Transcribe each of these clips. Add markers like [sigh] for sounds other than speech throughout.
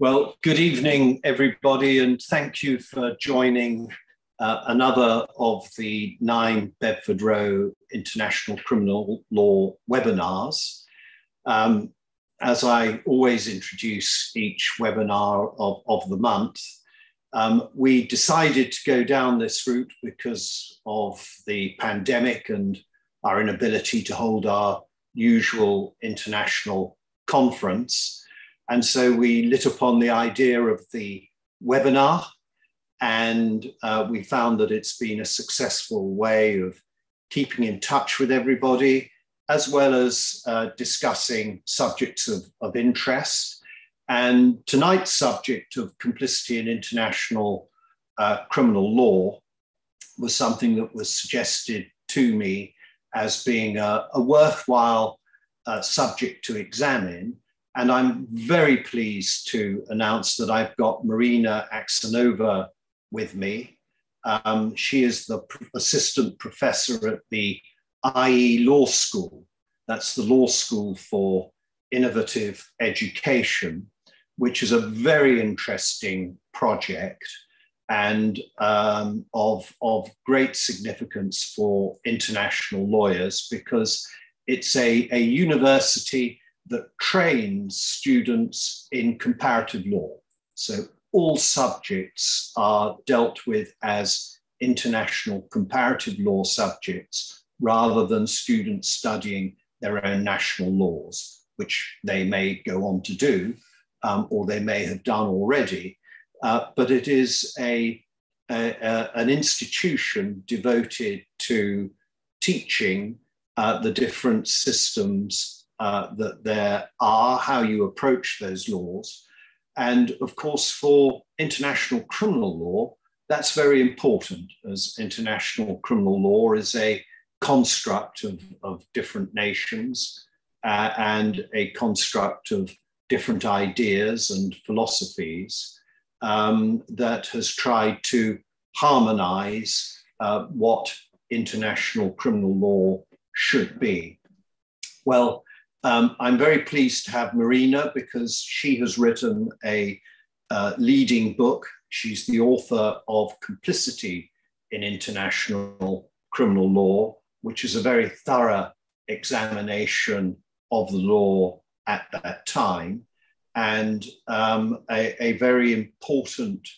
Well, good evening, everybody, and thank you for joining uh, another of the nine Bedford Row International Criminal Law webinars. Um, as I always introduce each webinar of, of the month, um, we decided to go down this route because of the pandemic and our inability to hold our usual international conference. And so we lit upon the idea of the webinar, and uh, we found that it's been a successful way of keeping in touch with everybody, as well as uh, discussing subjects of, of interest. And tonight's subject of complicity in international uh, criminal law was something that was suggested to me as being a, a worthwhile uh, subject to examine. And I'm very pleased to announce that I've got Marina Aksenova with me. Um, she is the assistant professor at the IE Law School. That's the law school for innovative education, which is a very interesting project and um, of, of great significance for international lawyers because it's a, a university that trains students in comparative law. So all subjects are dealt with as international comparative law subjects rather than students studying their own national laws, which they may go on to do um, or they may have done already. Uh, but it is a, a, a, an institution devoted to teaching uh, the different systems uh, that there are, how you approach those laws. And of course, for international criminal law, that's very important, as international criminal law is a construct of, of different nations uh, and a construct of different ideas and philosophies um, that has tried to harmonize uh, what international criminal law should be. Well, um, I'm very pleased to have Marina because she has written a uh, leading book. She's the author of Complicity in International Criminal Law, which is a very thorough examination of the law at that time and um, a, a, very important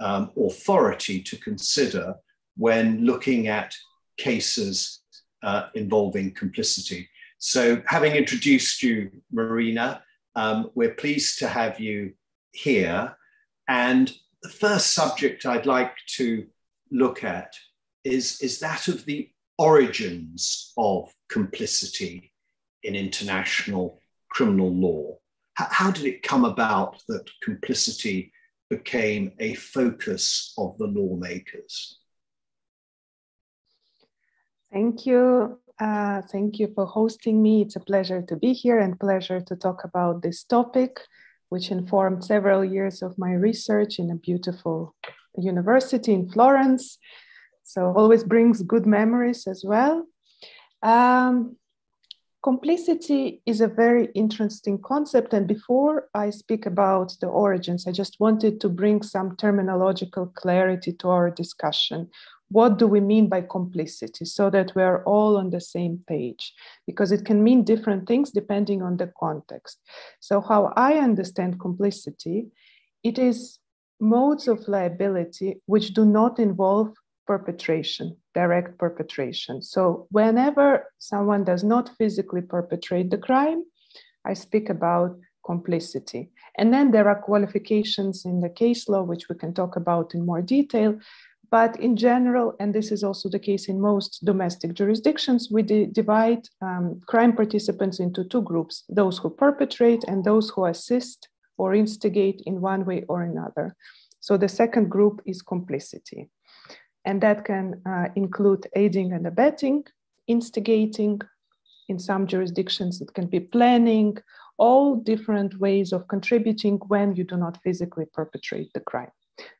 um, authority to consider when looking at cases uh, involving complicity. So, having introduced you, Marina, um, we're pleased to have you here. And the first subject I'd like to look at is, is that of the origins of complicity in international criminal law how did it come about that complicity became a focus of the lawmakers? Thank you. Uh, thank you for hosting me. It's a pleasure to be here and pleasure to talk about this topic, which informed several years of my research in a beautiful university in Florence. So always brings good memories as well. Um, complicity is a very interesting concept. And before I speak about the origins, I just wanted to bring some terminological clarity to our discussion. What do we mean by complicity so that we're all on the same page? Because it can mean different things depending on the context. So, how I understand complicity, it is modes of liability which do not involve perpetration, direct perpetration. So, whenever someone does not physically perpetrate the crime, I speak about complicity. And then there are qualifications in the case law, which we can talk about in more detail. But in general, and this is also the case in most domestic jurisdictions, we divide um, crime participants into two groups those who perpetrate and those who assist or instigate in one way or another. So the second group is complicity and that can uh, include aiding and abetting, instigating. In some jurisdictions, it can be planning, all different ways of contributing when you do not physically perpetrate the crime.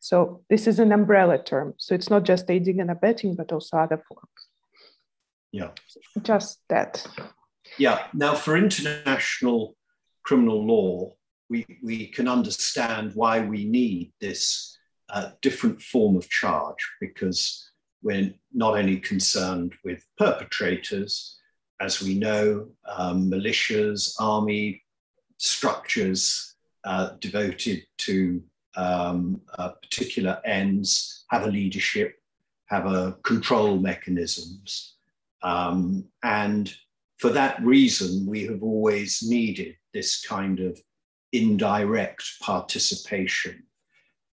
So this is an umbrella term. So it's not just aiding and abetting, but also other forms. Yeah. Just that. Yeah. Now, for international criminal law, we, we can understand why we need this uh, different form of charge because we're not only concerned with perpetrators, as we know, um, militias, army structures uh, devoted to um, uh, particular ends have a leadership, have a control mechanisms. Um, and for that reason, we have always needed this kind of indirect participation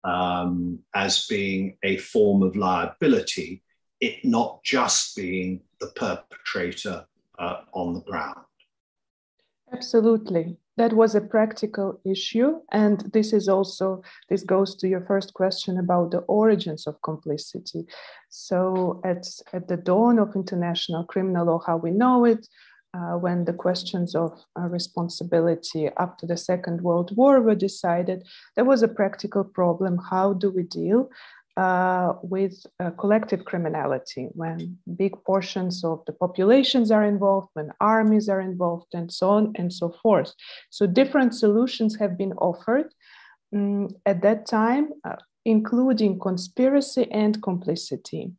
um, as being a form of liability, it not just being the perpetrator uh, on the ground. Absolutely. That was a practical issue. And this is also, this goes to your first question about the origins of complicity. So, at, at the dawn of international criminal law, how we know it, uh, when the questions of uh, responsibility up to the Second World War were decided, there was a practical problem. How do we deal uh, with uh, collective criminality when big portions of the populations are involved, when armies are involved, and so on and so forth? So, different solutions have been offered. Um, at that time, uh, including conspiracy and complicity.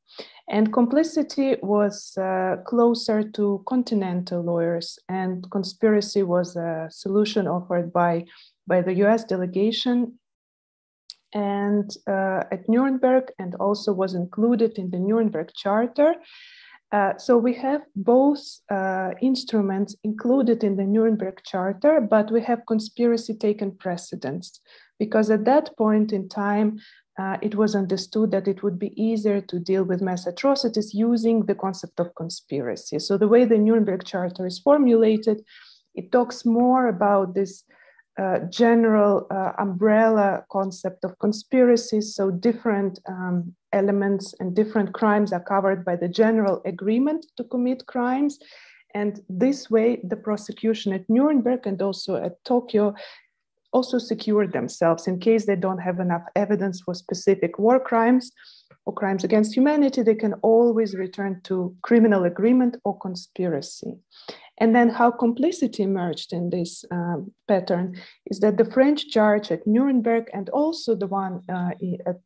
And complicity was uh, closer to continental lawyers, and conspiracy was a solution offered by, by the US delegation and uh, at Nuremberg, and also was included in the Nuremberg Charter. Uh, so we have both uh, instruments included in the Nuremberg Charter, but we have conspiracy taken precedence because at that point in time, uh, it was understood that it would be easier to deal with mass atrocities using the concept of conspiracy. So, the way the Nuremberg Charter is formulated, it talks more about this uh, general uh, umbrella concept of conspiracy. So, different um, elements and different crimes are covered by the general agreement to commit crimes. And this way, the prosecution at Nuremberg and also at Tokyo also secure themselves in case they don't have enough evidence for specific war crimes or crimes against humanity, they can always return to criminal agreement or conspiracy. And then, how complicity emerged in this um, pattern is that the French judge at Nuremberg and also the one uh, at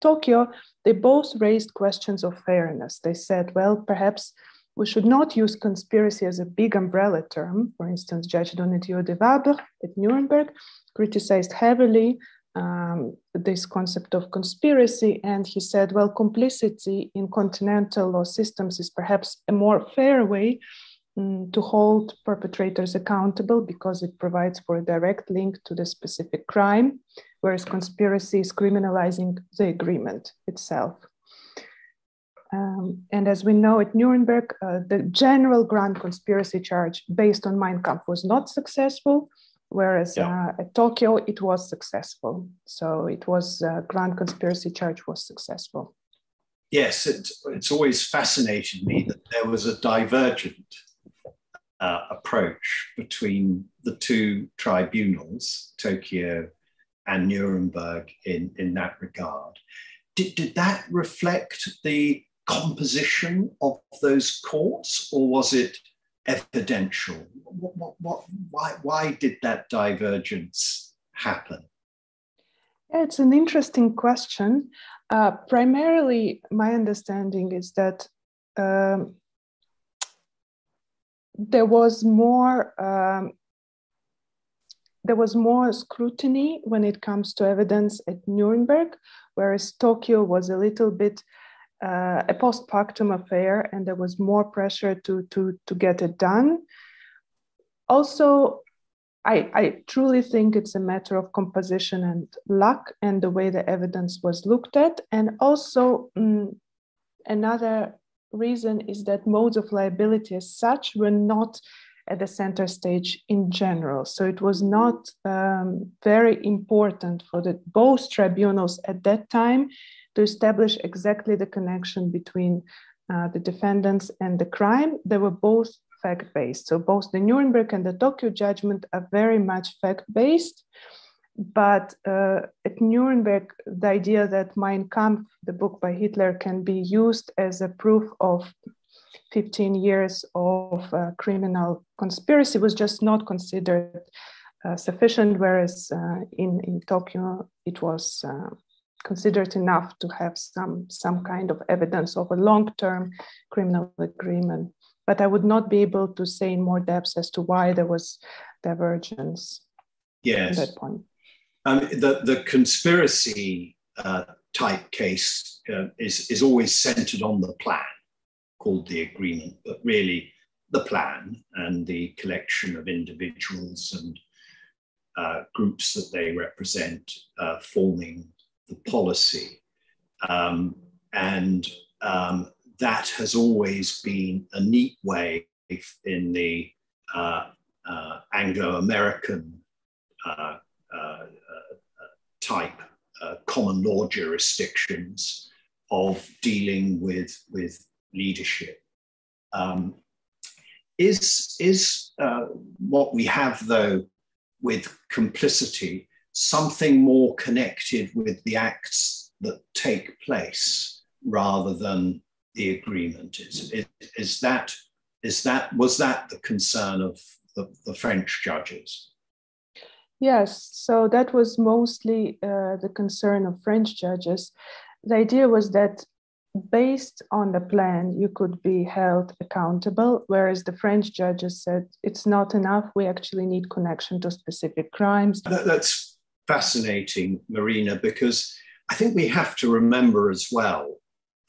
Tokyo, they both raised questions of fairness. They said, well, perhaps we should not use conspiracy as a big umbrella term. For instance, Judge Donnedieu de Vabres at Nuremberg criticized heavily um, this concept of conspiracy, and he said, well, complicity in continental law systems is perhaps a more fair way um, to hold perpetrators accountable because it provides for a direct link to the specific crime, whereas conspiracy is criminalizing the agreement itself. Um, and as we know at Nuremberg, uh, the general grand conspiracy charge based on Mein Kampf was not successful, whereas yeah. uh, at Tokyo it was successful. So it was uh, grand conspiracy charge was successful. Yes, it, it's always fascinated me that there was a divergent uh, approach between the two tribunals, Tokyo and Nuremberg, in, in that regard. Did, did that reflect the composition of those courts, or was it evidential? What, what, what, why, why did that divergence happen? It's an interesting question. Uh, primarily, my understanding is that um, there was more um, there was more scrutiny when it comes to evidence at Nuremberg, whereas Tokyo was a little bit uh, a post factum affair and there was more pressure to, to, to get it done. Also, I, I truly think it's a matter of composition and luck and the way the evidence was looked at. And also, um, another reason is that modes of liability as such were not at the center stage in general. So it was not um, very important for the both tribunals at that time to establish exactly the connection between uh, the defendants and the crime. They were both fact based. So both the Nuremberg and the Tokyo judgment are very much fact based. But uh, at Nuremberg, the idea that Mein Kampf, the book by Hitler, can be used as a proof of 15 years of uh, criminal conspiracy was just not considered uh, sufficient, whereas uh, in, in Tokyo it was uh, considered enough to have some, some kind of evidence of a long term criminal agreement. But I would not be able to say in more depth as to why there was divergence yes. at that point. Um, the, the conspiracy uh, type case uh, is, is always centered on the plan called the agreement, but really the plan and the collection of individuals and uh, groups that they represent uh, forming the policy. Um, and um, that has always been a neat way in the uh, uh Anglo American uh, uh, type common law jurisdictions of dealing with, with leadership. Um, is is uh, what we have, though, with complicity something more connected with the acts that take place rather than the agreement? Is, is, is that is that was that the concern of the, the French judges? Yes, so that was mostly uh, the concern of French judges. The idea was that based on the plan, you could be held accountable, whereas the French judges said it's not enough. We actually need connection to specific crimes. That, that's fascinating, Marina, because I think we have to remember as well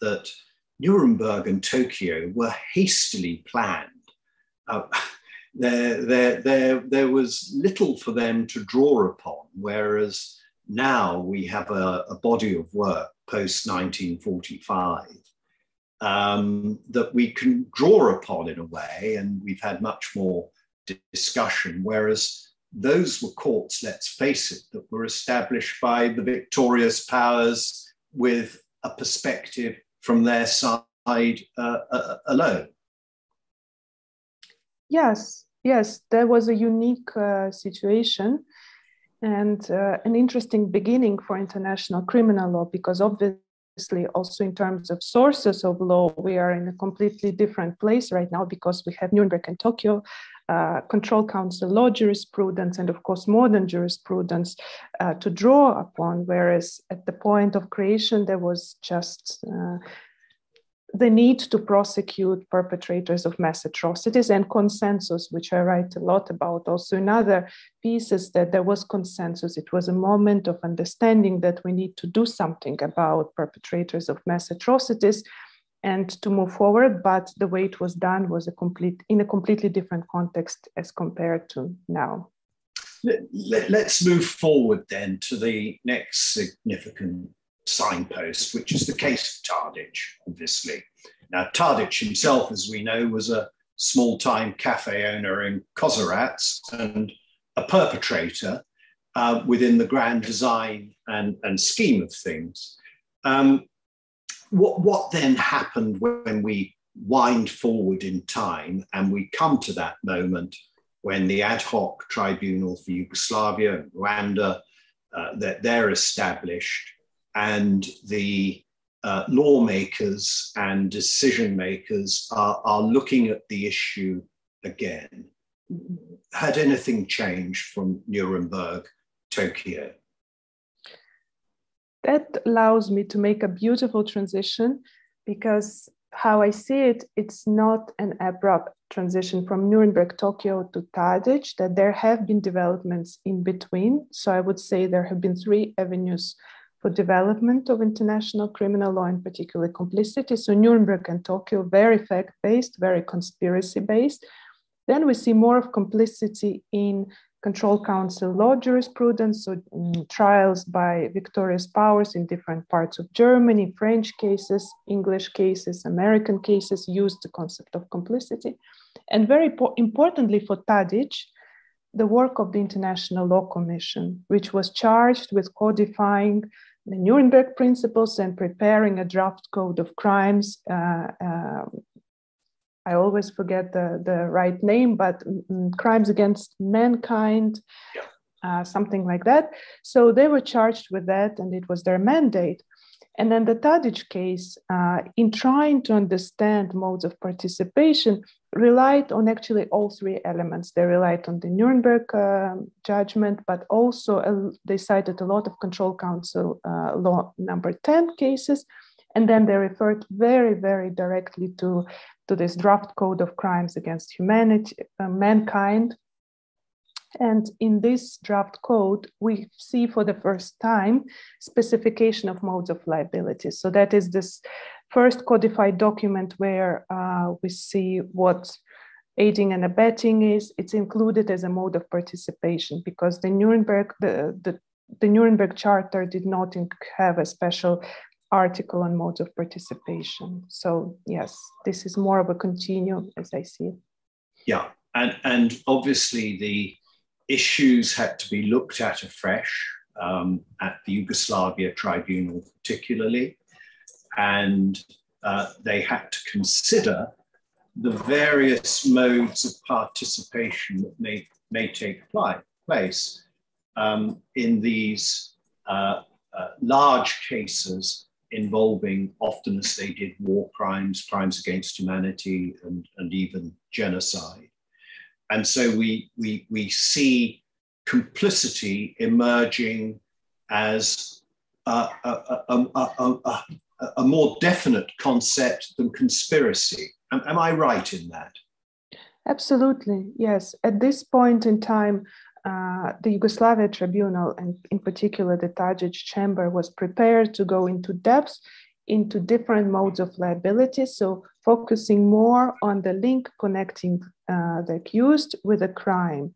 that Nuremberg and Tokyo were hastily planned. Uh, [laughs] there, there, there, there was little for them to draw upon, whereas now we have a, a body of work post 1945 um, that we can draw upon in a way, and we've had much more discussion, whereas those were courts, let's face it, that were established by the victorious powers with a perspective from their side uh, uh, alone. Yes, yes, there was a unique uh, situation and uh, an interesting beginning for international criminal law because obviously also in terms of sources of law we are in a completely different place right now because we have nuremberg and tokyo uh, control council law jurisprudence and of course modern jurisprudence uh, to draw upon whereas at the point of creation there was just uh, the need to prosecute perpetrators of mass atrocities and consensus, which I write a lot about also in other pieces, that there was consensus. It was a moment of understanding that we need to do something about perpetrators of mass atrocities and to move forward. But the way it was done was a complete in a completely different context as compared to now. Let, us move forward then to the next significant signpost, which is the case of Tadic, obviously. Now, Tadic himself, as we know, was a small time cafe owner in Kozarac and a perpetrator uh, within the grand design and, and scheme of things. Um, what, what then happened when we wind forward in time and we come to that moment when the ad hoc tribunal for Yugoslavia and Rwanda uh, that they're established and the uh, lawmakers and decision makers are, are looking at the issue again. Had anything changed from Nuremberg, Tokyo? That allows me to make a beautiful transition because how I see it, it's not an abrupt transition from Nuremberg, Tokyo to Tadic, that there have been developments in between. So I would say there have been three avenues for development of international criminal law, in particular complicity. So Nuremberg and Tokyo, very fact-based, very conspiracy-based. Then we see more of complicity in control council law jurisprudence, so um, trials by victorious powers in different parts of Germany, French cases, English cases, American cases used the concept of complicity. And very importantly for Tadic, the work of the International Law Commission, which was charged with codifying the Nuremberg principles and preparing a draft code of crimes. Uh, uh, I always forget the, the right name, but crimes against mankind, uh, something like that. So they were charged with that, and it was their mandate. And then the Tadic case, uh, in trying to understand modes of participation, relied on actually all three elements. They relied on the Nuremberg uh, judgment, but also uh, they cited a lot of Control Council uh, law number 10 cases. And then they referred very, very directly to, to this draft code of crimes against humanity, uh, mankind. And in this draft code, we see for the first time specification of modes of liability. So that is this first codified document where uh, we see what aiding and abetting is. It's included as a mode of participation because the Nuremberg, the, the, the Nuremberg Charter did not have a special article on modes of participation. So yes, this is more of a continuum as I see it. Yeah, and, and obviously the issues had to be looked at afresh um, at the Yugoslavia Tribunal particularly and uh, they had to consider the various modes of participation that may, may take place um, in these uh, uh, large cases involving, often as they did, war crimes, crimes against humanity, and, and even genocide. And so we, we, we see complicity emerging as a, a, a, a more definite concept than conspiracy. Am, am, I right in that? Absolutely, yes. At this point in time, uh, the Yugoslavia Tribunal, and in particular the Tadic Chamber, was prepared to go into depth into different modes of liability. So, focusing more on the link connecting uh, the accused with a crime.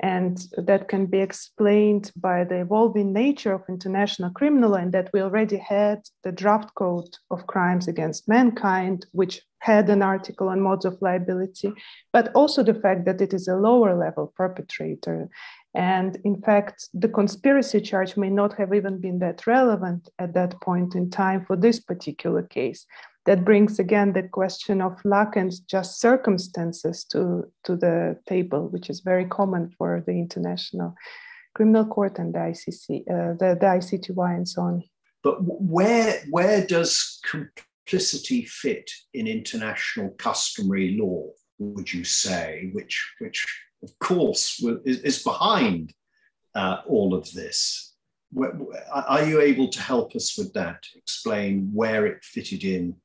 And that can be explained by the evolving nature of international criminal law, and that we already had the draft code of crimes against mankind, which had an article on modes of liability, but also the fact that it is a lower level perpetrator. And in fact, the conspiracy charge may not have even been that relevant at that point in time for this particular case that brings again the question of luck and just circumstances to, to the table, which is very common for the International Criminal Court and the ICC, uh, the, the ICTY and so on. But where, where does complicity fit in international customary law, would you say, which, which of course is, is behind uh, all of this? Are you able to help us with that? Explain where it fitted in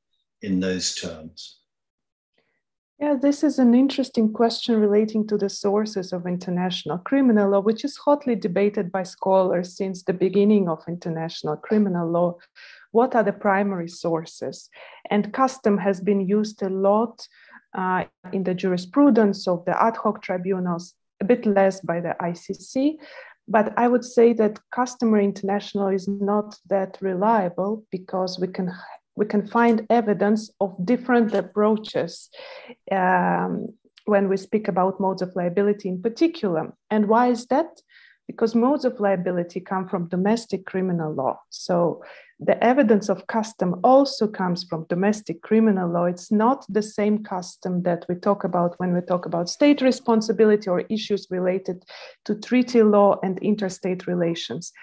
in those terms? Yeah, this is an interesting question relating to the sources of international criminal law, which is hotly debated by scholars since the beginning of international criminal law. What are the primary sources? And custom has been used a lot uh, in the jurisprudence of the ad hoc tribunals, a bit less by the ICC. But I would say that customary international is not that reliable because we can we can find evidence of different approaches um, when we speak about modes of liability in particular. And why is that? Because modes of liability come from domestic criminal law. So the evidence of custom also comes from domestic criminal law. It's not the same custom that we talk about when we talk about state responsibility or issues related to treaty law and interstate relations.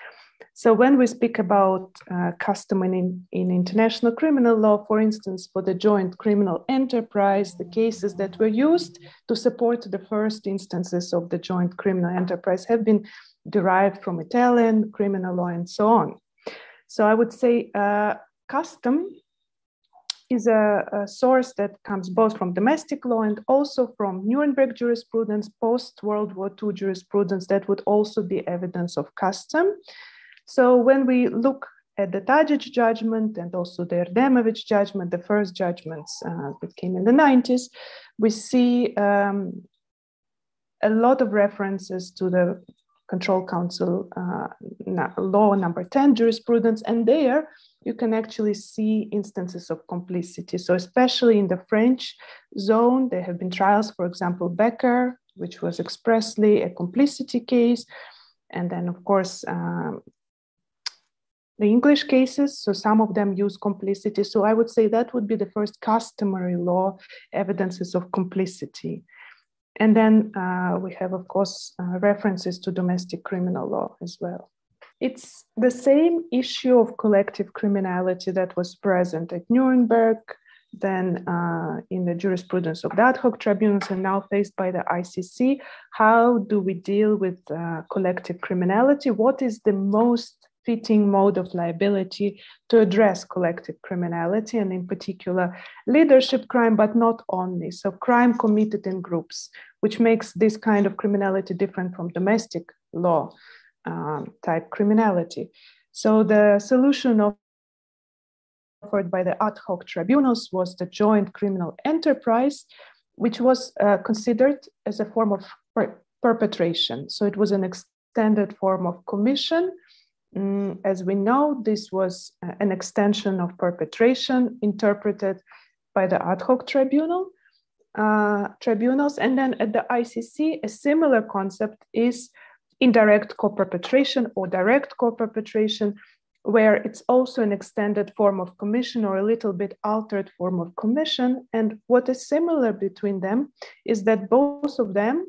So when we speak about uh, custom in, in international criminal law, for instance, for the joint criminal enterprise, the cases that were used to support the first instances of the joint criminal enterprise have been derived from Italian criminal law and so on. So I would say uh, custom is a, a, source that comes both from domestic law and also from Nuremberg jurisprudence, post World War II jurisprudence that would also be evidence of custom. So when we look at the Tadic judgment and also the Erdemovic judgment, the first judgments uh, that came in the 90s, we see um, a lot of references to the Control Council uh, law number 10 jurisprudence. And there you can actually see instances of complicity. So, especially in the French zone, there have been trials, for example, Becker, which was expressly a complicity case. And then, of course, um, the English cases, so some of them use complicity. So I would say that would be the first customary law evidences of complicity. And then uh, we have, of course, uh, references to domestic criminal law as well. It's the same issue of collective criminality that was present at Nuremberg then uh, in the jurisprudence of the ad hoc tribunals and now faced by the ICC. How do we deal with uh, collective criminality? What is the most fitting mode of liability to address collective criminality and in particular leadership crime but not only so crime committed in groups which makes this kind of criminality different from domestic law um, type criminality so the solution of offered by the ad hoc tribunals was the joint criminal enterprise, which was uh, considered as a form of per perpetration. So it was an extended form of commission. Mm, as we know, this was uh, an extension of perpetration interpreted by the ad hoc tribunal. Uh, tribunals. And then at the ICC, a similar concept is indirect co-perpetration or direct co-perpetration, where it's also an extended form of commission or a little bit altered form of commission. And what is similar between them is that both of them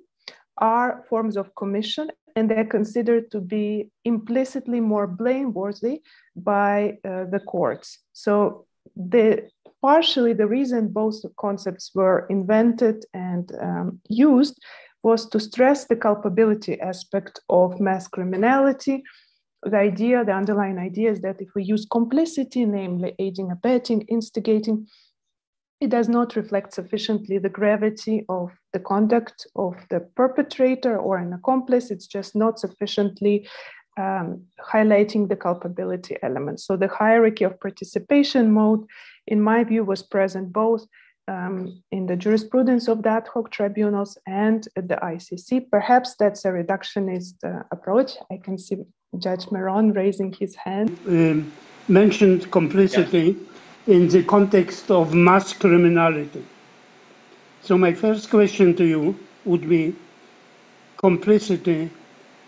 are forms of commission and they're considered to be implicitly more blameworthy by uh, the courts. So the partially the reason both concepts were invented and um, used was to stress the culpability aspect of mass criminality the idea, the underlying idea is that if we use complicity, namely aiding, abetting, instigating, it does not reflect sufficiently the gravity of the conduct of the perpetrator or an accomplice. It's just not sufficiently um, highlighting the culpability element. So the hierarchy of participation mode, in my view, was present both um, in the jurisprudence of the ad hoc tribunals and at the ICC. Perhaps that's a reductionist uh, approach. I can see Judge Meron raising his hand. Um, mentioned complicity yeah. In the context of mass criminality. So my first question to you would be complicity,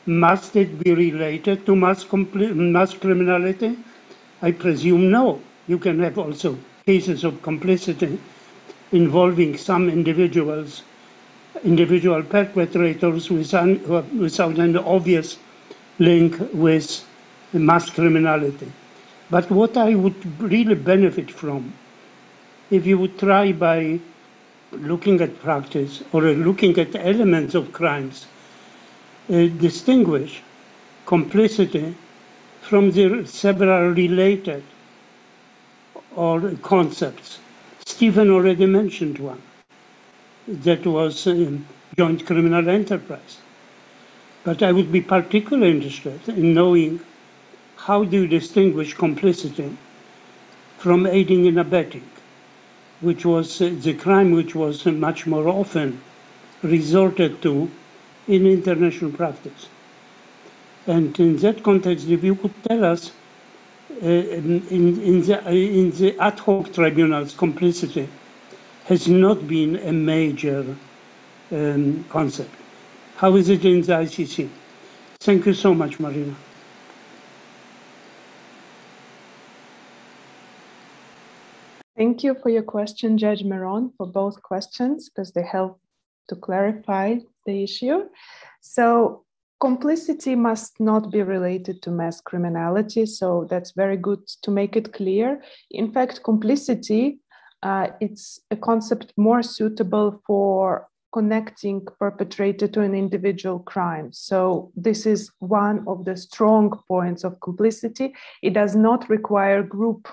must it be related to mass, mass criminality? I presume no. You can have also cases of complicity involving some individuals, individual perpetrators without, without an obvious link with mass criminality. But what I would really benefit from, if you would try by looking at practice or looking at the elements of crimes, uh, distinguish complicity from the several related or concepts. Steven already mentioned one. That was um, joint criminal enterprise. But I would be particularly interested in knowing how do you distinguish complicity from aiding and abetting, which was uh, the crime which was much more often resorted to in international practice. And in that context, if you could tell us, uh, in, in, the, in the ad hoc tribunals, complicity has not been a major um, concept. How is it in the ICC? Thank you so much, Marina. Thank you for your question, Judge Meron, for both questions, because they help to clarify the issue. So complicity must not be related to mass criminality. So that's very good to make it clear. In fact, complicity, uh, it's a concept more suitable for connecting perpetrator to an individual crime. So, this is one of the strong points of complicity. It does not require group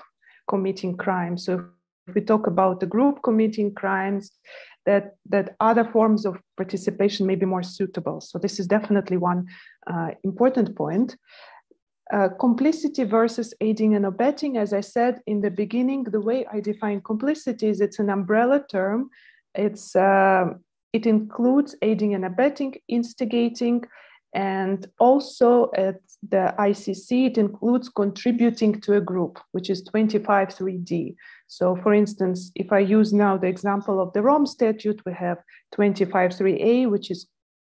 committing crime. So, we talk about the group committing crimes, that, that other forms of participation may be more suitable. So, this is definitely one uh, important point. Uh, complicity versus aiding and abetting, as I said in the beginning, the way I define complicity is it's an umbrella term. It's uh, it includes aiding and abetting, instigating, and also at the ICC, it includes contributing to a group, which is 25.3d. So, for instance, if I use now the example of the Rome Statute, we have 25.3a, which is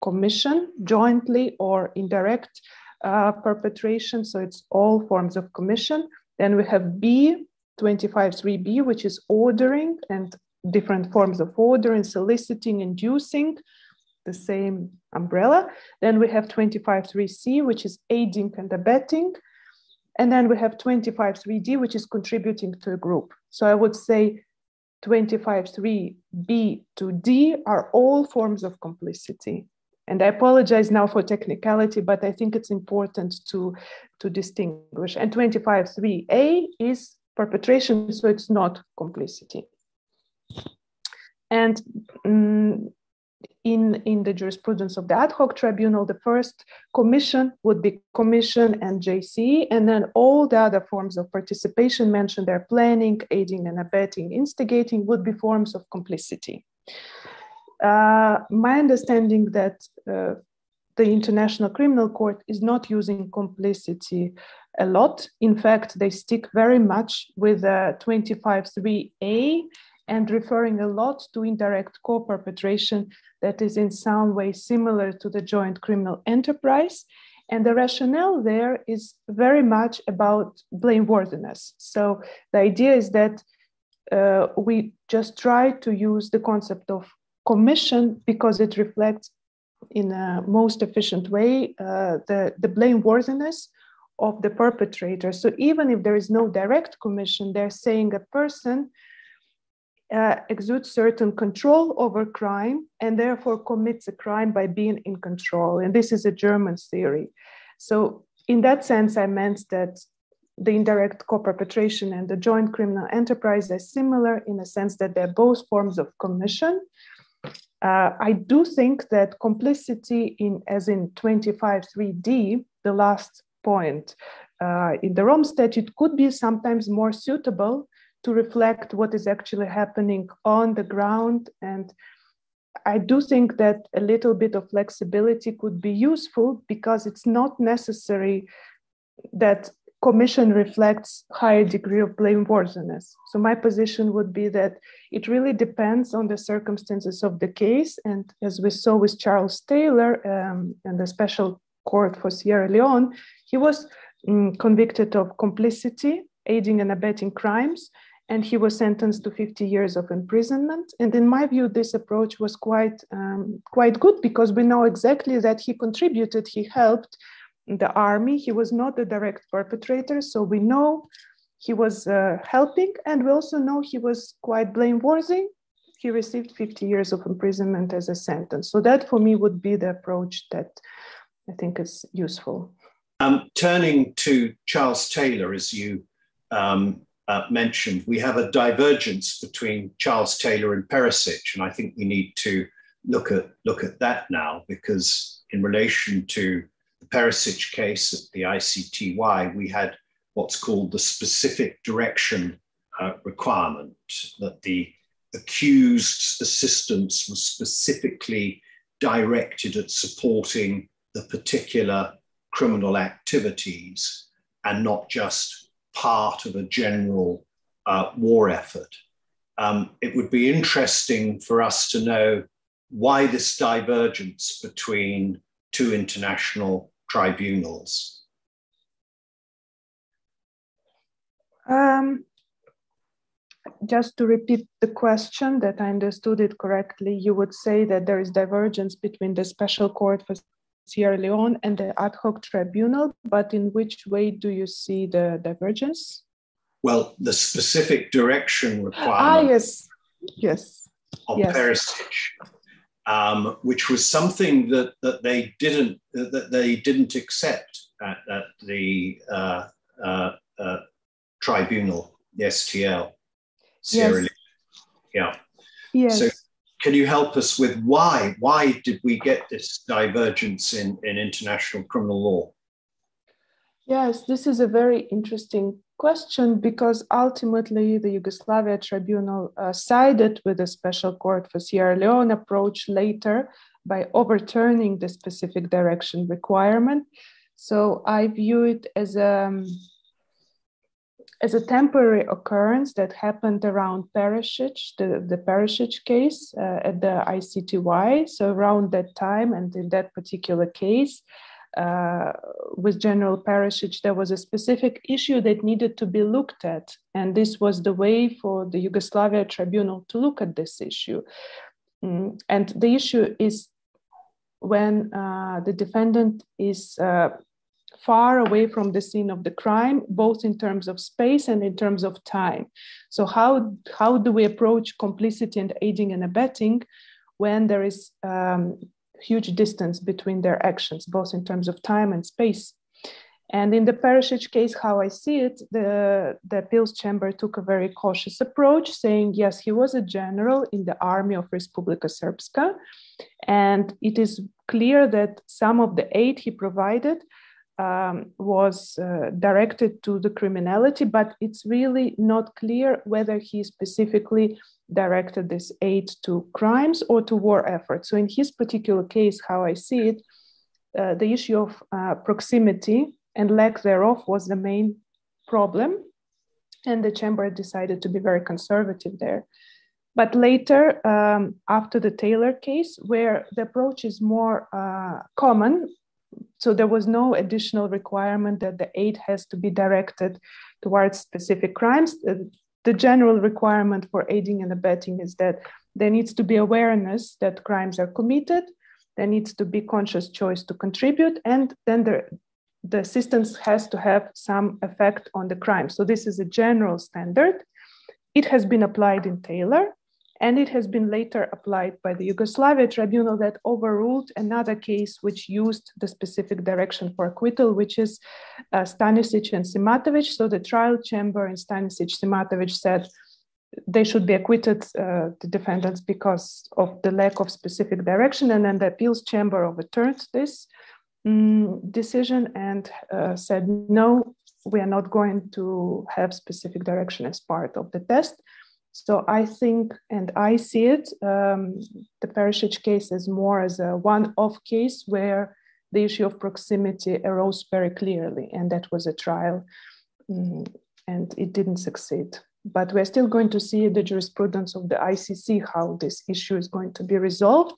commission jointly or indirect uh, perpetration. So, it's all forms of commission. Then we have B, 25.3b, which is ordering and different forms of ordering, soliciting, inducing, the same umbrella. Then we have 25.3c, which is aiding and abetting. And then we have 25.3d, which is contributing to a group. So I would say 25.3b to d are all forms of complicity. And I apologize now for technicality, but I think it's important to, to distinguish. And 25.3a is perpetration, so it's not complicity. And um, in, in the jurisprudence of the ad hoc tribunal, the first commission would be commission and JC, and then all the other forms of participation mentioned there, planning, aiding and abetting, instigating, would be forms of complicity. Uh, my understanding that uh, the International Criminal Court is not using complicity a lot. In fact, they stick very much with uh, 25.3a and referring a lot to indirect co-perpetration that is in some way similar to the joint criminal enterprise. And the rationale there is very much about blameworthiness. So the idea is that uh, we just try to use the concept of commission because it reflects in a most efficient way uh, the, the blameworthiness of the perpetrator. So even if there is no direct commission, they're saying a person uh, exudes certain control over crime and therefore commits a crime by being in control. And this is a German theory. So, in that sense, I meant that the indirect co perpetration and the joint criminal enterprise are similar in the sense that they're both forms of commission. Uh, I do think that complicity in, as in 25.3d, the last point uh, in the Rome statute, could be sometimes more suitable to reflect what is actually happening on the ground. And I do think that a little bit of flexibility could be useful because it's not necessary that commission reflects higher degree of blameworthiness. So my position would be that it really depends on the circumstances of the case. And as we saw with Charles Taylor um, and the special court for Sierra Leone, he was um, convicted of complicity, aiding and abetting crimes, and he was sentenced to 50 years of imprisonment. And in my view, this approach was quite, um, quite good because we know exactly that he contributed, he helped the army. He was not the direct perpetrator, so we know he was uh, helping, and we also know he was quite blameworthy. He received 50 years of imprisonment as a sentence. So that for me would be the approach that I think is useful. Um, turning to Charles Taylor, as you um, uh, mentioned, we have a divergence between Charles Taylor and Perisic, and I think we need to look at look at that now because in relation to the Perisic case at the ICTY, we had what's called the specific direction uh, requirement that the accused's assistance was specifically directed at supporting the particular criminal activities and not just part of a general uh, war effort. Um, it would be interesting for us to know why this divergence between two international tribunals. Um, just to repeat the question that I understood it correctly, you would say that there is divergence between the special court for Sierra Leone and the ad hoc tribunal, but in which way do you see the divergence? Well, the specific direction ah, requirement. Ah, yes, yes. Of yes. Perisic, um, which was something that, that they didn't that they didn't accept at, at the uh, uh, uh, tribunal, the STL, Sierra yes. Leone. Yeah. Yes. So can you help us with why? Why did we get this divergence in, in international criminal law? Yes, this is a very interesting question because ultimately the Yugoslavia Tribunal uh, sided with the Special Court for Sierra Leone approach later by overturning the specific direction requirement. So I view it as a um, as a temporary occurrence that happened around Perisic, the, the Perisic case uh, at the ICTY. So around that time and in that particular case, uh, with General Perisic, there was a specific issue that needed to be looked at. And this was the way for the Yugoslavia Tribunal to look at this issue. Mm, and the issue is when uh, the defendant is uh, far away from the scene of the crime, both in terms of space and in terms of time. So how, how do we approach complicity and aiding and abetting when there is um, huge distance between their actions, both in terms of time and space? And in the Perisic case, how I see it, the, the appeals chamber took a very cautious approach, saying, yes, he was a general in the army of Respublika Srpska. And it is clear that some of the aid he provided um, was uh, directed to the criminality, but it's really not clear whether he specifically directed this aid to crimes or to war efforts. So, in his particular case, how I see it, uh, the issue of uh, proximity and lack thereof was the main problem. And the chamber decided to be very conservative there. But later, um, after the Taylor case, where the approach is more uh, common, so there was no additional requirement that the aid has to be directed towards specific crimes. The, general requirement for aiding and abetting is that there needs to be awareness that crimes are committed. There needs to be conscious choice to contribute, and then the, the assistance has to have some effect on the crime. So this is a general standard. It has been applied in Taylor, and it has been later applied by the Yugoslavia tribunal that overruled another case which used the specific direction for acquittal, which is uh, Stanisic and Simatovic. So the trial chamber in Stanisic Simatovic said they should be acquitted, uh, the defendants, because of the lack of specific direction. And then the appeals chamber overturned this um, decision and uh, said, no, we are not going to have specific direction as part of the test. So I think, and I see it, um, the Perisic case is more as a one-off case where the issue of proximity arose very clearly, and that was a trial, um, and it didn't succeed. But we're still going to see the jurisprudence of the ICC how this issue is going to be resolved,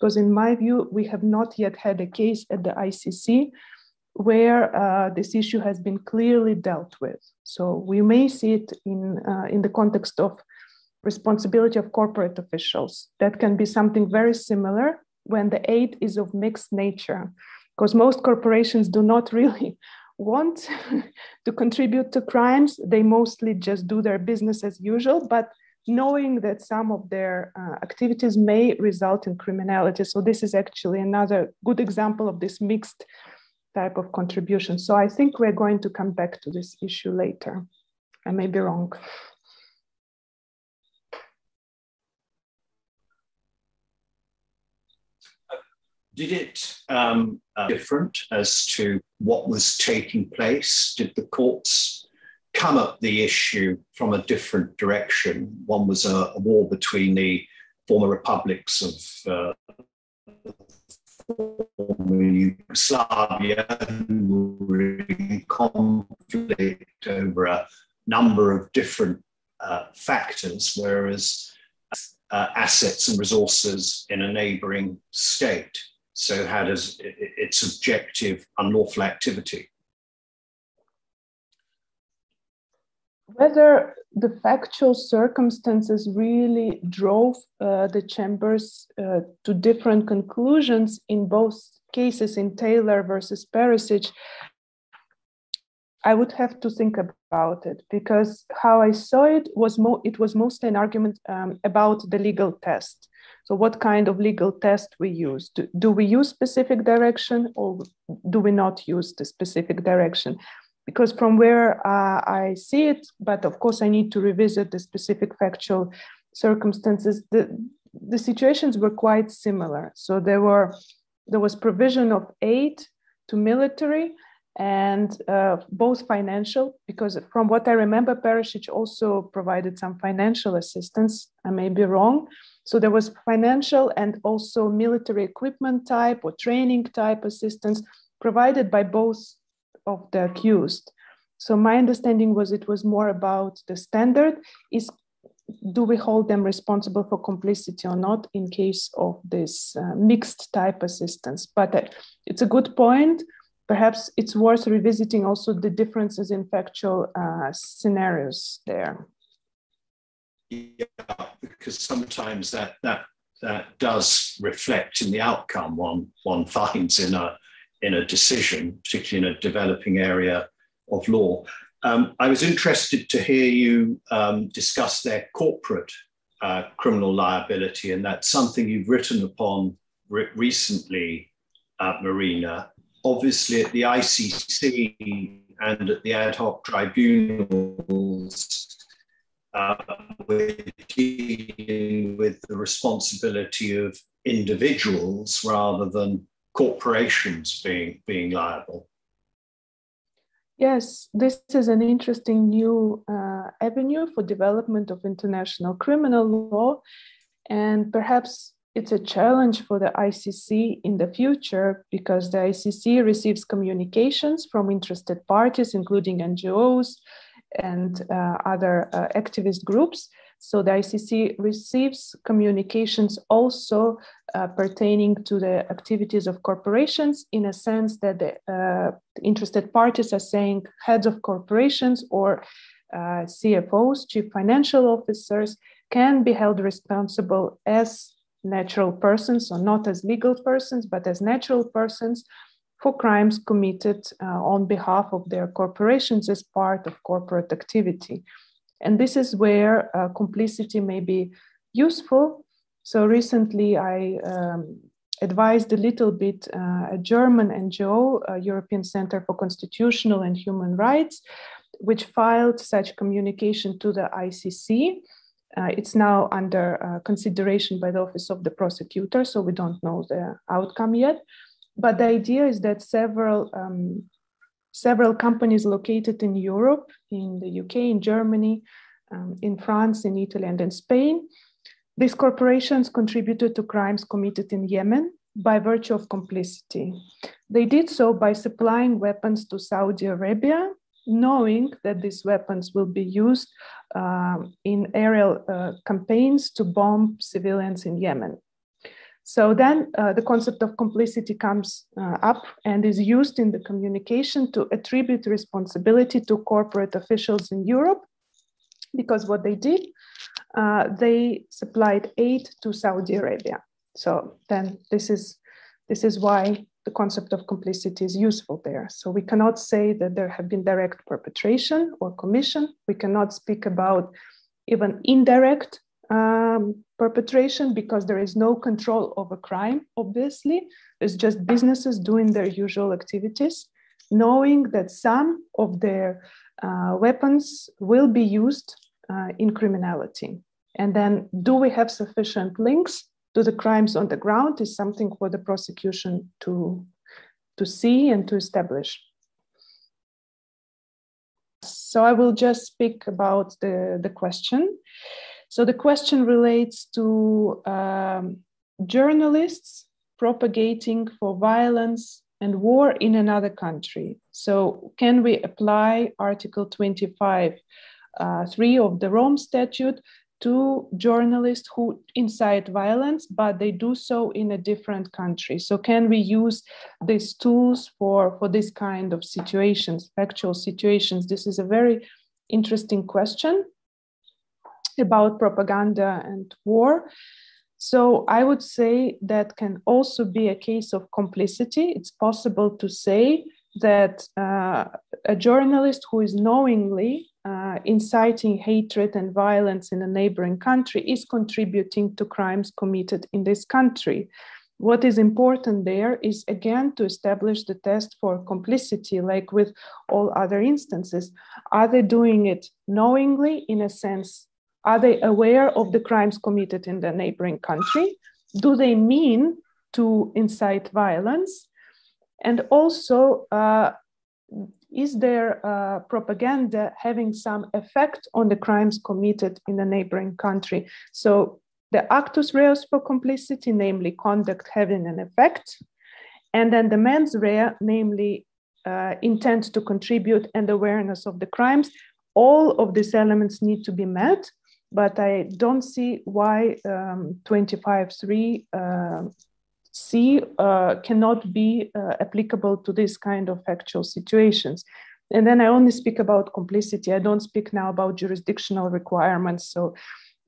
because in my view, we have not yet had a case at the ICC where uh, this issue has been clearly dealt with. So we may see it in, uh, in the context of responsibility of corporate officials. That can be something very similar when the aid is of mixed nature, because most corporations do not really [laughs] want [laughs] to contribute to crimes. They mostly just do their business as usual, but knowing that some of their uh, activities may result in criminality. So, this is actually another good example of this mixed type of contribution. So, I think we're going to come back to this issue later. I may be wrong. Did it um, uh, different as to what was taking place? Did the courts come at the issue from a different direction? One was a, a war between the former republics of uh, former Yugoslavia who were in conflict over a number of different uh, factors, whereas uh, assets and resources in a neighboring state so how does its objective unlawful activity? Whether the factual circumstances really drove uh, the chambers uh, to different conclusions in both cases in Taylor versus Perisic, I would have to think about it because how I saw it was mo- it was mostly an argument um, about the legal test. So, what kind of legal test we use? Do, do we use specific direction or do we not use the specific direction? Because from where uh, I see it, but of course I need to revisit the specific factual circumstances. The, the situations were quite similar. So there were there was provision of aid to military and uh, both financial, because from what I remember, Perisic also provided some financial assistance. I may be wrong, so there was financial and also military equipment type or training type assistance provided by both of the accused. So my understanding was it was more about the standard is do we hold them responsible for complicity or not in case of this uh, mixed type assistance? But uh, it's a good point. Perhaps it's worth revisiting also the differences in factual uh, scenarios there yeah, because sometimes that that that does reflect in the outcome one one finds in a in a decision, particularly in a developing area of law. Um, I was interested to hear you um, discuss their corporate uh, criminal liability, and that's something you've written upon re- recently, uh, Marina. Obviously, at the ICC and at the ad hoc tribunals, uh, we're dealing with the responsibility of individuals rather than corporations being, being liable. Yes, this is an interesting new uh, avenue for development of international criminal law. And perhaps it's a challenge for the ICC in the future because the ICC receives communications from interested parties, including NGOs and uh, other uh, activist groups. So the ICC receives communications also uh, pertaining to the activities of corporations in a sense that the uh, interested parties are saying heads of corporations or uh, CFOs, chief financial officers, can be held responsible as natural persons, so not as legal persons, but as natural persons for crimes committed uh, on behalf of their corporations as part of corporate activity. And this is where uh, complicity may be useful. So recently I um, advised a little bit uh, a German NGO, a European Center for Constitutional and Human Rights, which filed such communication to the ICC. Uh, it's now under uh, consideration by the Office of the Prosecutor, so we don't know the outcome yet. But the idea is that several um, several companies located in Europe, in the UK, in Germany, um, in France, in Italy, and in Spain. These corporations contributed to crimes committed in Yemen by virtue of complicity. They did so by supplying weapons to Saudi Arabia, knowing that these weapons will be used um, in aerial uh, campaigns to bomb civilians in Yemen. So then uh, the concept of complicity comes uh, up and is used in the communication to attribute responsibility to corporate officials in Europe, because what they did, uh, they supplied aid to Saudi Arabia. So then this is this is why the concept of complicity is useful there. So we cannot say that there have been direct perpetration or commission. We cannot speak about even indirect um, perpetration because there is no control over crime, obviously. It's just businesses doing their usual activities, knowing that some of their uh, weapons will be used uh, in criminality. And then, do we have sufficient links to the crimes on the ground is something for the prosecution to, to see and to establish. So I will just speak about the, the question. So the question relates to um, journalists propagating for violence and war in another country. So can we apply Article 25, uh, 3 of the Rome Statute to journalists who incite violence, but they do so in a different country. So can we use these tools for, for this kind of situations, factual situations? This is a very interesting question about propaganda and war. So I would say that can also be a case of complicity. It's possible to say that uh, a journalist who is knowingly uh, inciting hatred and violence in a neighboring country is contributing to crimes committed in this country. What is important there is again to establish the test for complicity, like with all other instances. Are they doing it knowingly, in a sense are they aware of the crimes committed in the neighboring country? Do they mean to incite violence? And also, uh, is their uh, propaganda having some effect on the crimes committed in a neighboring country? So, the actus reus for complicity, namely conduct having an effect, and then the mens rea, namely uh, intent to contribute and awareness of the crimes. All of these elements need to be met but I don't see why um, 25.3 uh, C uh, cannot be uh, applicable to this kind of factual situations. And then I only speak about complicity. I don't speak now about jurisdictional requirements. So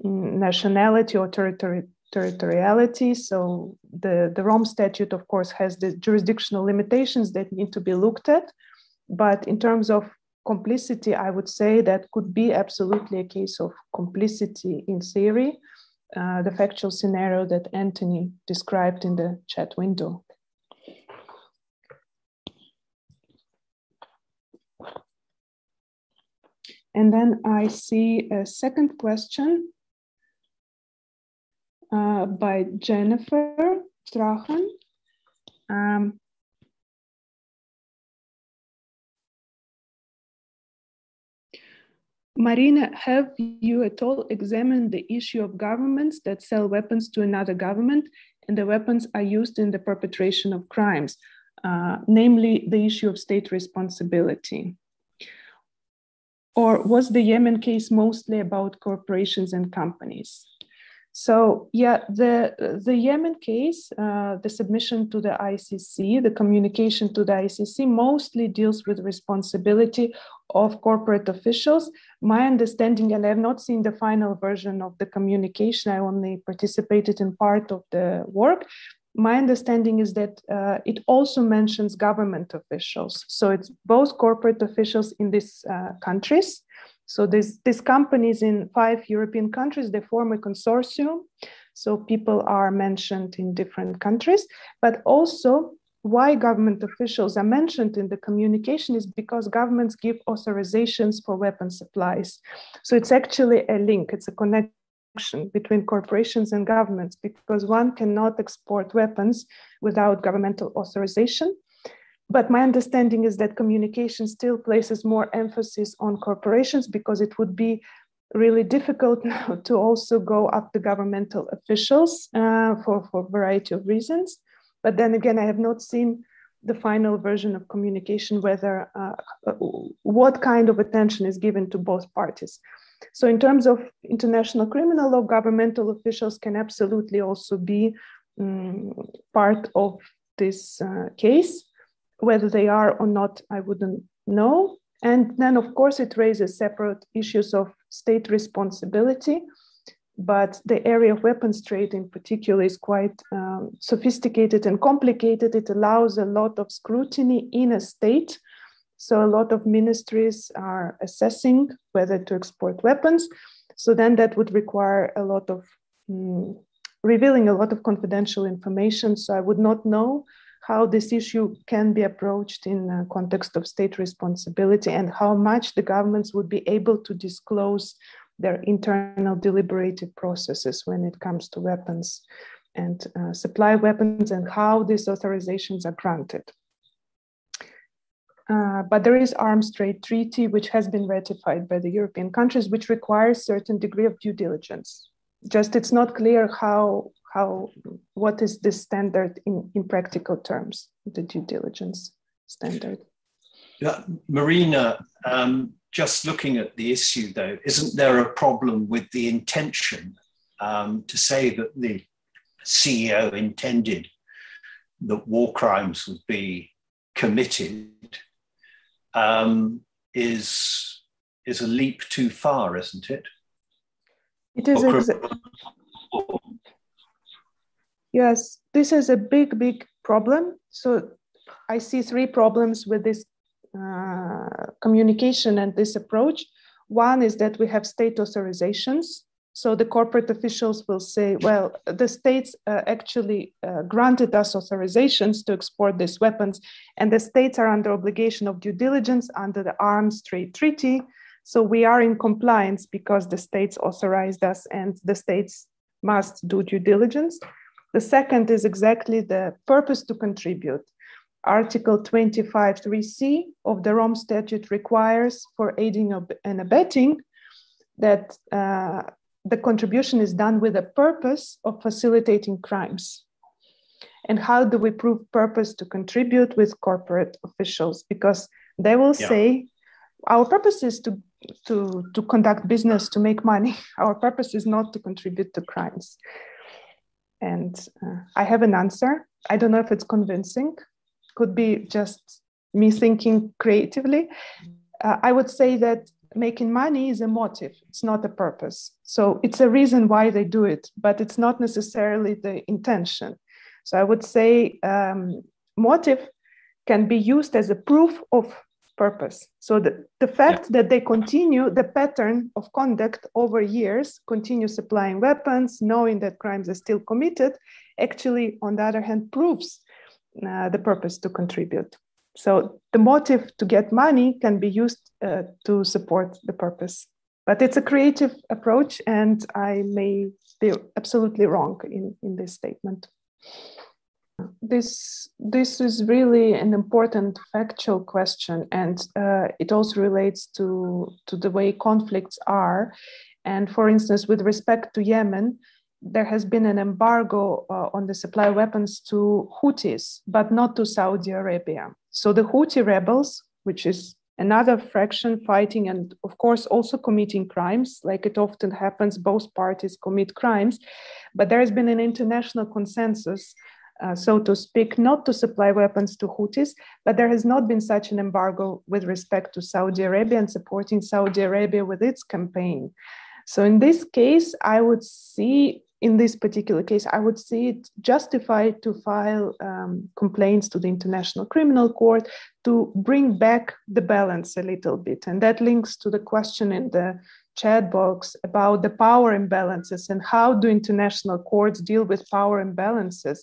mm, nationality or territory, territoriality. So the, the Rome Statute, of course, has the jurisdictional limitations that need to be looked at. But in terms of complicity, I would say that could be absolutely a case of complicity in theory, uh, the factual scenario that Anthony described in the chat window. And then I see a second question uh, by Jennifer Trahan. Um, Marina, have you at all examined the issue of governments that sell weapons to another government and the weapons are used in the perpetration of crimes, uh, namely the issue of state responsibility? Or was the Yemen case mostly about corporations and companies? So yeah, the the Yemen case, uh, the submission to the ICC, the communication to the ICC mostly deals with responsibility of corporate officials. My understanding, and I have not seen the final version of the communication. I only participated in part of the work, my understanding is that uh, it also mentions government officials. So it's both corporate officials in these uh, countries. So these, these companies in five European countries, they form a consortium. So people are mentioned in different countries, but also why government officials are mentioned in the communication is because governments give authorizations for weapon supplies. So it's actually a link, it's a connection between corporations and governments because one cannot export weapons without governmental authorization. But my understanding is that communication still places more emphasis on corporations because it would be really difficult [laughs] now to also go up the governmental officials uh, for, for a variety of reasons. But then again, I have not seen the final version of communication, whether uh, what kind of attention is given to both parties. So, in terms of international criminal law, governmental officials can absolutely also be um, part of this uh, case. Whether they are or not, I wouldn't know. And then, of course, it raises separate issues of state responsibility. But the area of weapons trade, in particular, is quite um, sophisticated and complicated. It allows a lot of scrutiny in a state so a lot of ministries are assessing whether to export weapons. So then that would require a lot of mm, revealing a lot of confidential information. So I would not know how this issue can be approached in the context of state responsibility and how much the governments would be able to disclose their internal deliberative processes when it comes to weapons and uh, supply weapons and how these authorizations are granted. Uh, but there is arms trade treaty which has been ratified by the European countries, which requires certain degree of due diligence. Just it's not clear how how what is the standard in, in practical terms, the due diligence standard. Yeah, Marina, um, just looking at the issue though, isn't there a problem with the intention um, to say that the CEO intended that war crimes would be committed um, is is a leap too far, isn't it? It is. Yes, this is a big, big problem. So I see three problems with this uh, communication and this approach. One is that we have state authorizations so the corporate officials will say, well, the states uh, actually uh, granted us authorizations to export these weapons, and the states are under obligation of due diligence under the Arms Trade Treaty. So we are in compliance because the states authorized us and the states must do due diligence. The second is exactly the purpose to contribute. Article 25.3c of the Rome Statute requires for aiding and abetting that uh, the contribution is done with a purpose of facilitating crimes. And how do we prove purpose to contribute with corporate officials? Because they will yeah. say, our purpose is to, to, to conduct business, to make money. [laughs] Our purpose is not to contribute to crimes. And uh, I have an answer. I don't know if it's convincing, could be just me thinking creatively. Uh, I would say that making money is a motive, it's not a purpose. So it's a reason why they do it, but it's not necessarily the intention. So I would say um, motive can be used as a proof of purpose. So the, the fact yeah. that they continue the pattern of conduct over years, continue supplying weapons, knowing that crimes are still committed, actually, on the other hand, proves uh, the purpose to contribute. So the motive to get money can be used uh, to support the purpose. But it's a creative approach, and I may be absolutely wrong in, in this statement. This, this is really an important factual question, and uh, it also relates to, to the way conflicts are. And for instance, with respect to Yemen, there has been an embargo uh, on the supply of weapons to Houthis, but not to Saudi Arabia. So the Houthi rebels, which is another fraction fighting and, of course, also committing crimes, like it often happens, both parties commit crimes. But there has been an international consensus, uh, so to speak, not to supply weapons to Houthis, but there has not been such an embargo with respect to Saudi Arabia and supporting Saudi Arabia with its campaign. So in this case, I would see in this particular case, I would see it justified to file um, complaints to the International Criminal Court to bring back the balance a little bit. And that links to the question in the chat box about the power imbalances and how do international courts deal with power imbalances,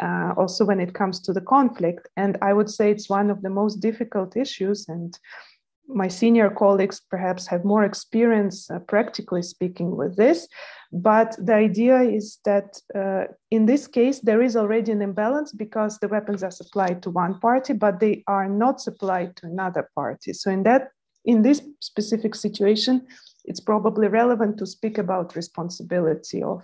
uh, also when it comes to the conflict. And I would say it's one of the most difficult issues. And my senior colleagues perhaps have more experience, uh, practically speaking, with this. But the idea is that uh, in this case, there is already an imbalance because the weapons are supplied to one party, but they are not supplied to another party. So in that, in this specific situation, it's probably relevant to speak about responsibility of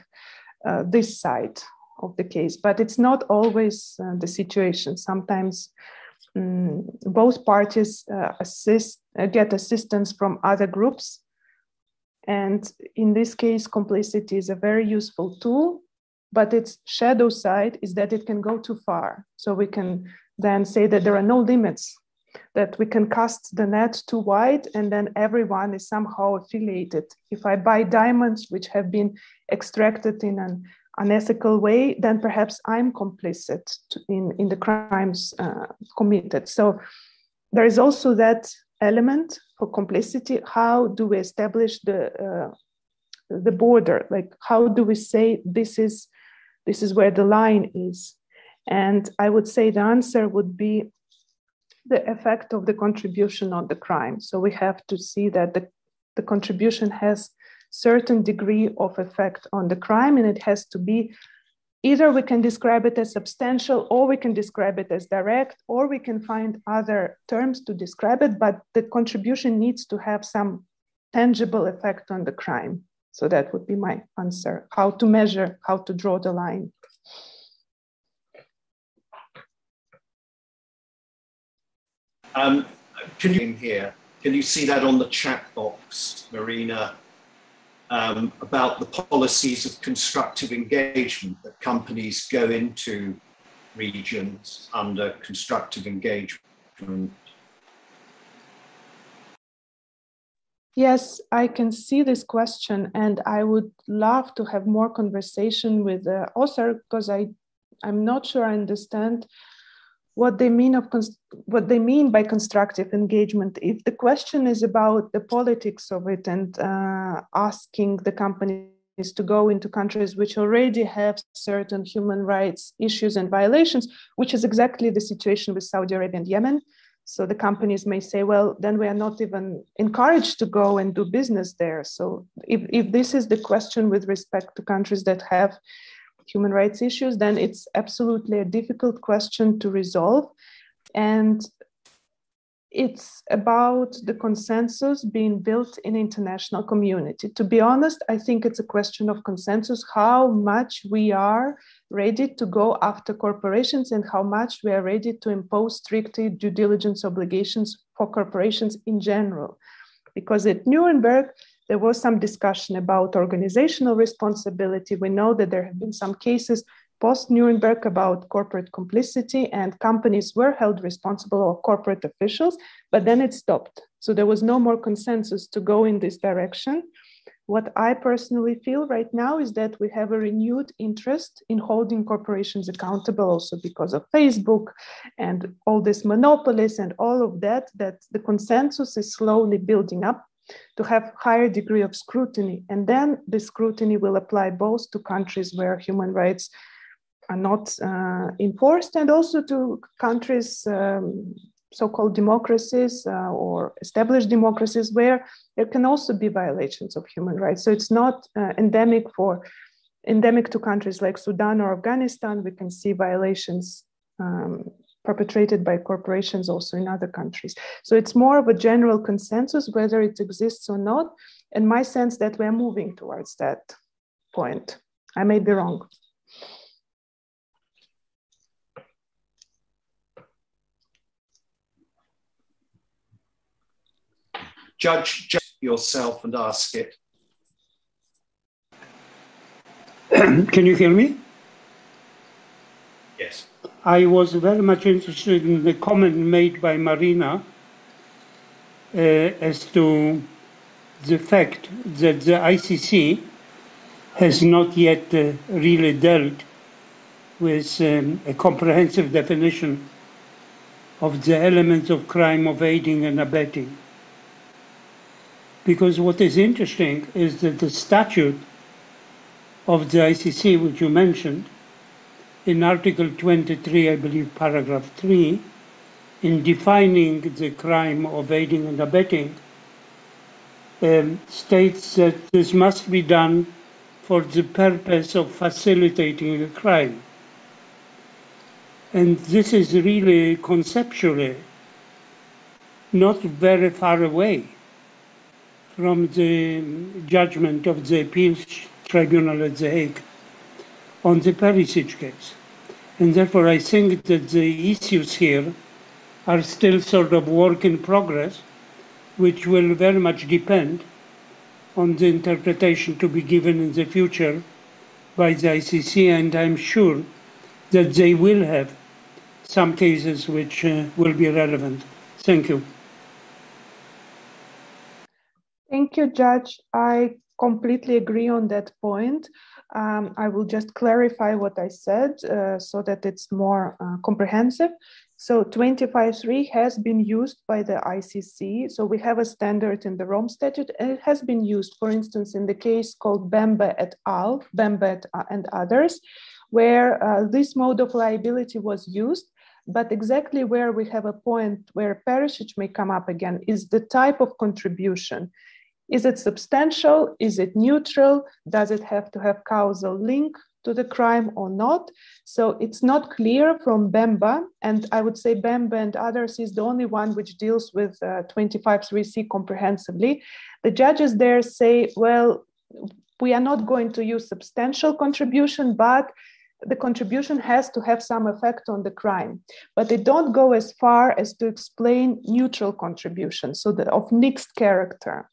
uh, this side of the case, but it's not always uh, the situation. Sometimes um, both parties uh, assist uh, get assistance from other groups and in this case complicity is a very useful tool but its shadow side is that it can go too far so we can then say that there are no limits that we can cast the net too wide and then everyone is somehow affiliated if i buy diamonds which have been extracted in an unethical way, then perhaps I'm complicit in, in the crimes uh, committed. So there is also that element for complicity. How do we establish the uh, the border? Like how do we say this is this is where the line is? And I would say the answer would be the effect of the contribution on the crime. So we have to see that the, the contribution has certain degree of effect on the crime, and it has to be either we can describe it as substantial or we can describe it as direct or we can find other terms to describe it but the contribution needs to have some tangible effect on the crime so that would be my answer how to measure how to draw the line um, can you here can you see that on the chat box marina um, about the policies of constructive engagement that companies go into regions under constructive engagement. Yes, I can see this question, and I would love to have more conversation with the author because I, I'm not sure I understand what they mean of what they mean by constructive engagement. If the question is about the politics of it and uh, asking the companies to go into countries which already have certain human rights issues and violations which is exactly the situation with saudi arabia and yemen. So the companies may say well then we are not even encouraged to go and do business there. So if, if this is the question with respect to countries that have human rights issues, then it's absolutely a difficult question to resolve. And it's about the consensus being built in international community. To be honest, I think it's a question of consensus, how much we are ready to go after corporations and how much we are ready to impose strictly due diligence obligations for corporations in general. Because at Nuremberg, there was some discussion about organizational responsibility. We know that there have been some cases post Nuremberg about corporate complicity, and companies were held responsible or corporate officials, but then it stopped. So there was no more consensus to go in this direction. What I personally feel right now is that we have a renewed interest in holding corporations accountable, also because of Facebook and all these monopolies and all of that, that the consensus is slowly building up to have higher degree of scrutiny. And then the scrutiny will apply both to countries where human rights are not uh, enforced and also to countries um, so-called democracies uh, or established democracies where there can also be violations of human rights. So it's not uh, endemic for endemic to countries like Sudan or Afghanistan. We can see violations um, perpetrated by corporations also in other countries. So it's more of a general consensus whether it exists or not. And my sense that we're moving towards that point. I may be wrong. judge, judge yourself and ask it. [clears throat] Can you hear me? Yes. I was very much interested in the comment made by Marina uh, as to the fact that the ICC has not yet uh, really dealt with um, a comprehensive definition of the elements of crime of aiding and abetting. Because what is interesting is that the statute of the ICC, which you mentioned, in Article 23, I believe, paragraph 3, in defining the crime of aiding and abetting, um, states that this must be done for the purpose of facilitating a crime. And this is really conceptually not very far away from the judgment of the appeals tribunal at The Hague on the Perisic case. And therefore, I think that the issues here are still sort of work in progress, which will very much depend on the interpretation to be given in the future by the ICC, and I'm sure that they will have some cases which uh, will be relevant. Thank you. Thank you, Judge. I completely agree on that point. Um, I will just clarify what I said uh, so that it's more uh, comprehensive. So 25.3 has been used by the ICC. So we have a standard in the Rome Statute, and it has been used, for instance, in the case called Bemba et al., Bemba and others, where uh, this mode of liability was used. But exactly where we have a point where Perisic may come up again is the type of contribution. Is it substantial? Is it neutral? Does it have to have causal link to the crime or not? So it's not clear from Bemba, and I would say Bemba and others is the only one which deals with uh, 25.3c comprehensively. The judges there say, well, we are not going to use substantial contribution, but the contribution has to have some effect on the crime. But they don't go as far as to explain neutral contribution, so the, of mixed character.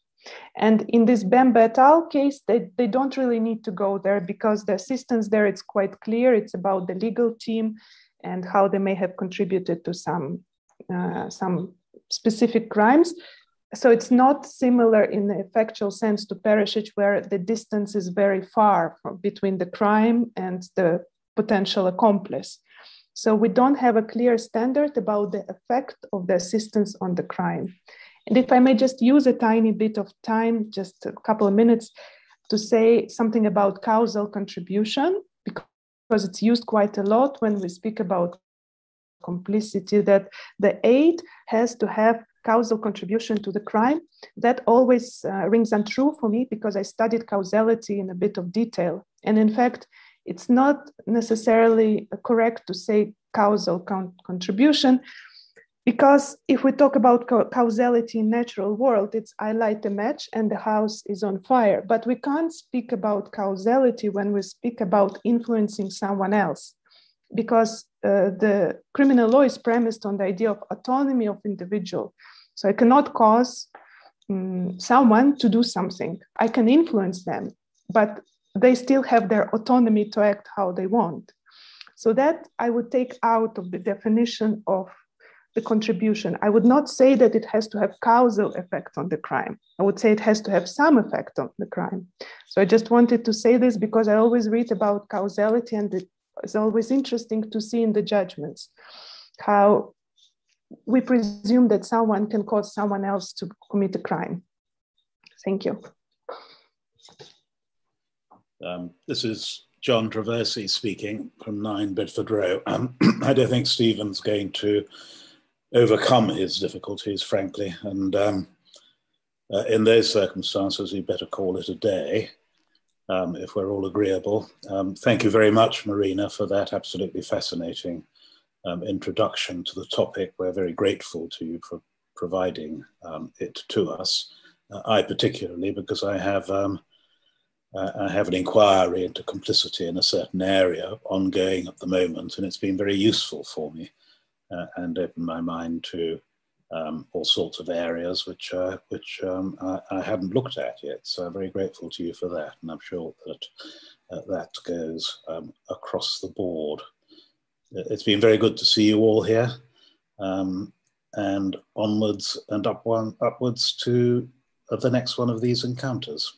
And in this Bemba et al. case, they, they don't really need to go there because the assistance there, it's quite clear. It's about the legal team and how they may have contributed to some, uh, some specific crimes. So it's not similar in the factual sense to Perisic, where the distance is very far from, between the crime and the potential accomplice. So we don't have a clear standard about the effect of the assistance on the crime. And if I may just use a tiny bit of time, just a couple of minutes, to say something about causal contribution, because it's used quite a lot when we speak about complicity, that the aid has to have causal contribution to the crime. That always uh, rings untrue for me because I studied causality in a bit of detail. And in fact, it's not necessarily correct to say causal con- contribution because if we talk about causality in natural world it's i light a match and the house is on fire. But we can't speak about causality when we speak about influencing someone else. Because uh, the criminal law is premised on the idea of autonomy of individual. So i cannot cause um, someone to do something. I can influence them but they still have their autonomy to act how they want. So that I would take out of the definition of the contribution. I would not say that it has to have causal effect on the crime. I would say it has to have some effect on the crime. So I just wanted to say this because I always read about causality and it's always interesting to see in the judgments how we presume that someone can cause someone else to commit a crime. Thank you. Um, this is John Traversi speaking from 9 Bedford Row. Um, [clears throat] I don't think Steven's going to overcome his difficulties, frankly, and um, uh, in those circumstances, we better call it a day. Um, if we're all agreeable. Um, thank you very much, Marina, for that absolutely fascinating um, introduction to the topic. We're very grateful to you for providing um, it to us. Uh, I particularly, because I have um, uh, I have an inquiry into complicity in a certain area ongoing at the moment, and it's been very useful for me uh, and opened my mind to um, all sorts of areas which uh, which um, I, I, hadn't looked at yet. So I'm very grateful to you for that, and I'm sure that uh, that goes um, across the board. It's been very good to see you all here, um, and onwards and up one, upwards to the next one of these encounters.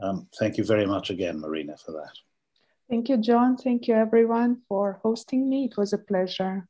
Um, thank you very much again, Marina, for that. Thank you, John. Thank you, everyone, for hosting me. It was a pleasure.